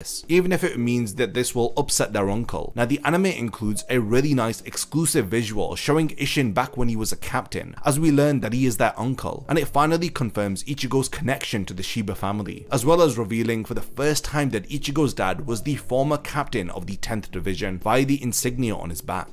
this, even if it means that this will upset their uncle. Now the anime includes a really nice exclusive visual showing Isshin back when he was a captain, as we learn that he is their uncle, and it finally confirms Ichigo's connection to the Shiba family, as well as revealing for the first time that Ichigo's dad was the former captain of the 10th division via the insignia on his back.